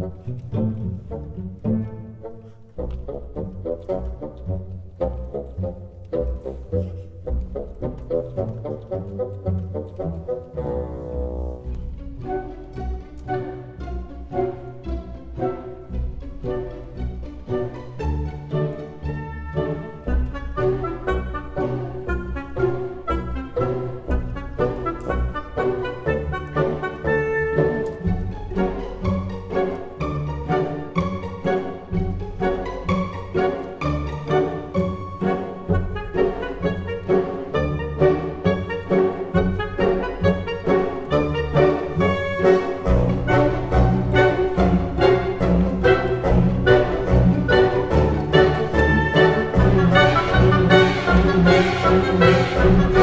Thank you. Música